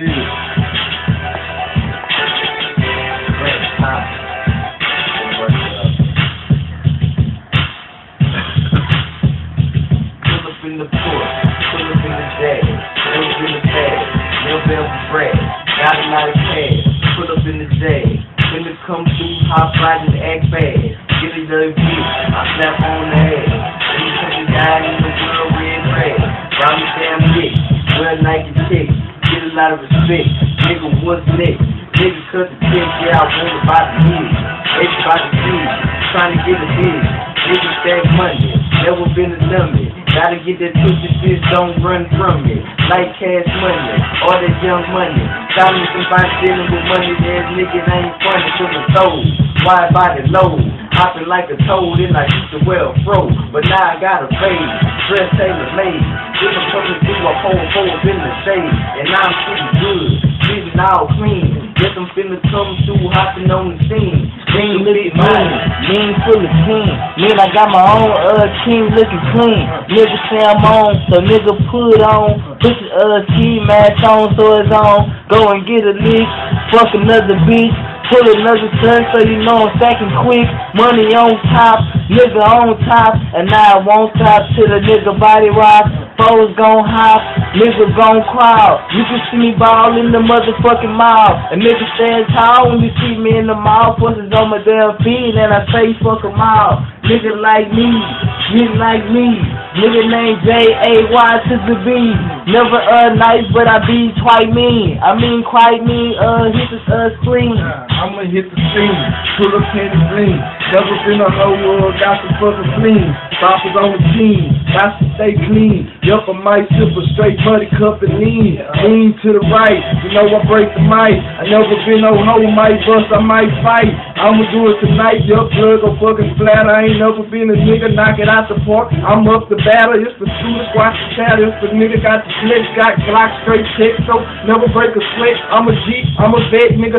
in the port, pull up in the day, pull up in the bag, nail bell for bread, got a lot of cash, pull up in the day, when it come through, hop right and act fast, get a little beat, I slap on the lot of respect, nigga what's next, nigga cut the check, yeah I want about the need, everybody see, trying to get a big, nigga stack money, never been a dummy. Gotta get that pussy, bitch, don't run from me. Like cash money, all that young money. Got me somebody dealing with money, that nigga ain't funny to the soul. Wide body low, hopping like a toad, and I used to wear a fro. But now I got a fade, dress tailor made. Then I'm coming through pole, pole up in the shade. And I'm all clean. Guess I'm finna come through, hopping on the scene. King looking mean, mean full of king. Man, I got my own uh king looking clean. Nigga say I'm on, so nigga put on. Put your uh ski mask on so it's on. Go and get a leak, fuck another bitch. Pull another turn so you know I'm stacking quick. Money on top, nigga on top, and now I won't top till the nigga body rock. Foes gon' hop, nigga gon' crowd. You can see me ball in the motherfucking mouth. And nigga stand tall when you see me in the mouth. Pussies on my damn feet, and I say fuck 'em out. Nigga like me, nigga like me. Nigga named J-A-Y to the B. Never uh nice, but I be quite mean. I mean quite mean, uh, hit the uh screen. I'ma hit the scene, pull up in the bling. Never been a whole world, got some fucking fleas. Boppers on the team, got to stay clean. Yup, I might sip a straight muddy cup and lean. Lean to the right, you know I break the mic. I never been no hoe, might bust, I might fight. I'ma do it tonight, yup, plug or fucking flat. I ain't never been a nigga, knock it out the park. I'm up the battle, it's the shooter, squash the shadow. If the nigga got the flex, got Glock straight check, so never break a sweat. I'm a G, I'm a vet, nigga.